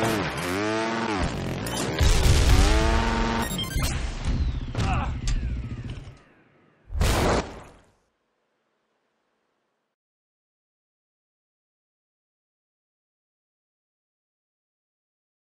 Música